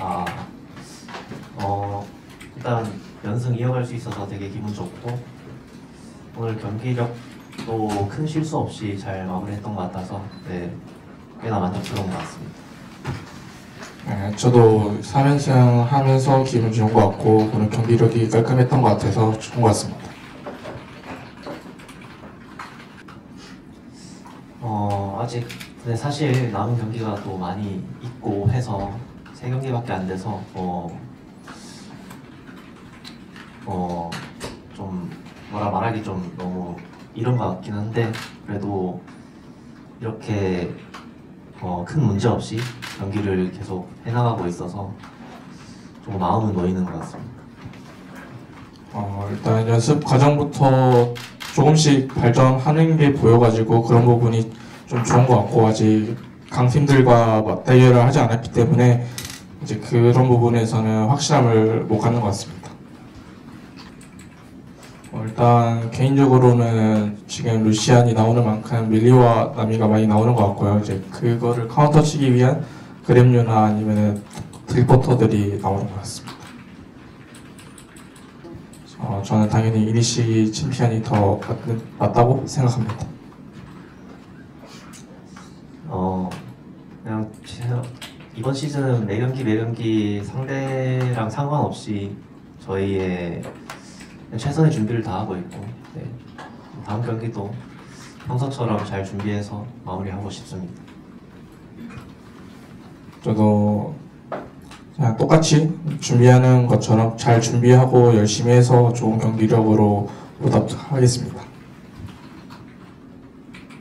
아, 어, 일단 연승 이어갈 수 있어서 되게 기분 좋고 오늘 경기력도 큰 실수 없이 잘 마무리했던 것 같아서 네, 꽤나 만족스러운 것 같습니다. 네, 저도 3연승 하면서 기분 좋은 것 같고 오늘 경기력이 깔끔했던 것 같아서 좋은 것 같습니다. 어, 아직 근데 사실 남은 경기가 또 많이 있고 해서 세 경기밖에 안 돼서 어, 어, 좀 뭐라 말하기 좀 너무 이런 것 같긴 한데 그래도 이렇게 어, 큰 문제 없이 경기를 계속 해나가고 있어서 좀 마음은 놓이는 것 같습니다. 어, 일단 연습 과정부터 조금씩 발전하는 게 보여가지고 그런 부분이 좀 좋은 것 같고 아직 강팀들과 맞대결을 하지 않았기 때문에 이제 그런 부분에서는 확실함을 못 갖는 것 같습니다. 어, 일단 개인적으로는 지금 루시안이 나오는 만큼 밀리오와 나미가 많이 나오는 것 같고요. 이제 그거를 카운터 치기 위한 grab류나 아니면 딜포터들이 나오는 것 같습니다. 어, 저는 당연히 이니시 챔피언이 더 맞는, 맞다고 생각합니다. 어 그냥 제- 이번 시즌은 매 경기 매 경기 상대랑 상관없이 저희의 최선의 준비를 다 하고 있고 네. 다음 경기도 평소처럼 잘 준비해서 마무리하고 싶습니다. 저도 똑같이 준비하는 것처럼 잘 준비하고 열심히 해서 좋은 경기력으로 보답하겠습니다.